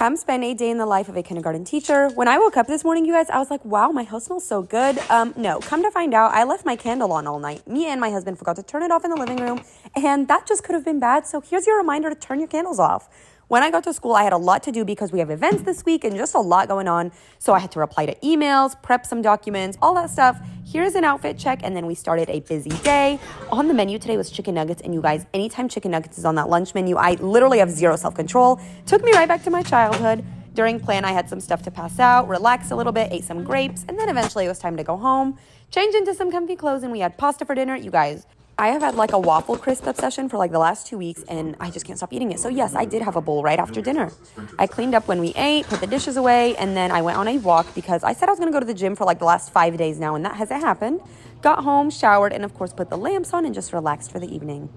come spend a day in the life of a kindergarten teacher. When I woke up this morning, you guys, I was like, wow, my house smells so good. Um, no, come to find out, I left my candle on all night. Me and my husband forgot to turn it off in the living room, and that just could have been bad. So here's your reminder to turn your candles off. When I got to school, I had a lot to do because we have events this week and just a lot going on. So I had to reply to emails, prep some documents, all that stuff. Here's an outfit check, and then we started a busy day. On the menu today was chicken nuggets, and you guys, anytime chicken nuggets is on that lunch menu, I literally have zero self control. Took me right back to my childhood. During plan, I had some stuff to pass out, relax a little bit, ate some grapes, and then eventually it was time to go home, change into some comfy clothes, and we had pasta for dinner. You guys, I have had like a waffle crisp obsession for like the last two weeks and I just can't stop eating it. So, yes, I did have a bowl right after dinner. I cleaned up when we ate, put the dishes away, and then I went on a walk because I said I was gonna go to the gym for like the last five days now, and that hasn't happened. Got home, showered, and of course, put the lamps on and just relaxed for the evening.